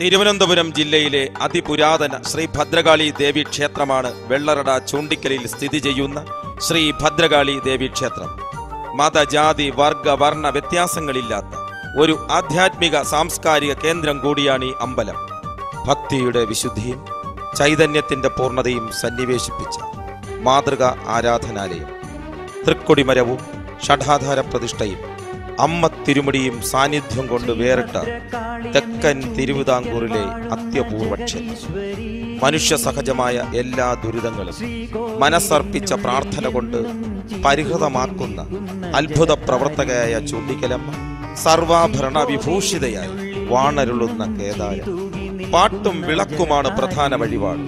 തിരുവനന്തപുരം ജില്ലയിലെ അതിപുരാതന ശ്രീ ഭദ്രകാളി ദേവി ക്ഷേത്രമാണ് വെള്ളറട ചൂണ്ടിക്കലിൽ സ്ഥിതി ചെയ്യുന്ന ശ്രീ ഭദ്രകാളി ദേവി ക്ഷേത്രം. മത ജാതി വർഗ വർണ വ്യത്യാസങ്ങളില്ലാത്ത ഒരു ആധ്യാത്മിക സാംസ്കാരിക കേന്ദ്രം കൂടിയാണ് ഈ അമ്പലം. ഭക്തിയുടെ വിശുദ്ധിയും ചൈതന്യത്തിന്റെ പൂർണതയും സന്നിവേശിപ്പിച്ച മാതൃക ആരാധനാലയം. തൃക്കൊടിമരവും ഷഠാധാര പ്രതിഷ്ഠയും അമ്മ തിരുമുടിയും സാന്നിധ്യം കൊണ്ട് വേറിട്ട തെക്കൻ തിരുവിതാംകൂറിലെ അത്യപൂർവ മനുഷ്യ സഹജമായ എല്ലാ ദുരിതങ്ങളും മനസ്സർപ്പിച്ച പ്രാർത്ഥന കൊണ്ട് പരിഹൃതമാക്കുന്ന അത്ഭുത പ്രവർത്തകയായ ചൂണ്ടിക്കലമ്മ സർവാഭരണ വിഭൂഷിതയായി വാണരുളുന്ന കേദാരം. പാട്ടും വിളക്കുമാണ് പ്രധാന വഴിപാട്.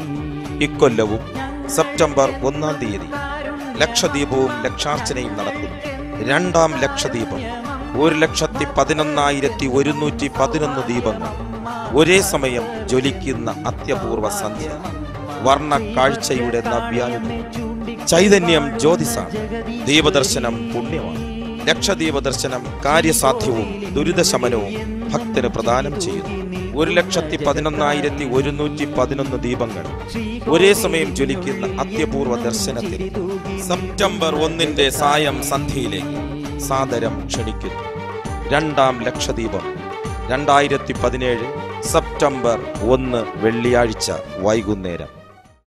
ഇക്കൊല്ലവും സെപ്റ്റംബർ ഒന്നാം തീയതി ലക്ഷദ്വീപവും ലക്ഷാർച്ചനയും നടക്കുന്നു. രണ്ടാം ലക്ഷദീപം ഒരു ലക്ഷത്തി പതിനൊന്നായിരത്തി ഒരുന്നൂറ്റി പതിനൊന്ന് ദീപങ്ങൾ. ഒരേ സമയം ജ്വലിക്കുന്ന അത്യപൂർവ സന്ധ്യ. വർണ കാഴ്ചയുടെ നവ്യാനുഭവം ചൈതന്യം ജ്യോതിസാണ്. ദീപദർശനം പുണ്യമാണ്. ലക്ഷദ്വീപ ദർശനം കാര്യസാധ്യവും ദുരിതശമനവും ഭക്തന് പ്രദാനം ചെയ്യുന്നു. ഒരു ലക്ഷത്തി പതിനൊന്നായിരത്തി ഒരുന്നൂറ്റി പതിനൊന്ന് ദീപങ്ങൾ. ഒരേ സമയം ജ്വലിക്കുന്ന അത്യപൂർവ ദർശനത്തിൽ സെപ്റ്റംബർ ഒന്നിന്റെ സായം സന്ധ്യയിലേക്ക്. സാദരം ക്ഷണിക്കുന്നു. രണ്ടാം ലക്ഷദ്വീപം. രണ്ടായിരത്തി പതിനേഴ് സെപ്റ്റംബർ ഒന്ന് വെള്ളിയാഴ്ച വൈകുന്നേരം.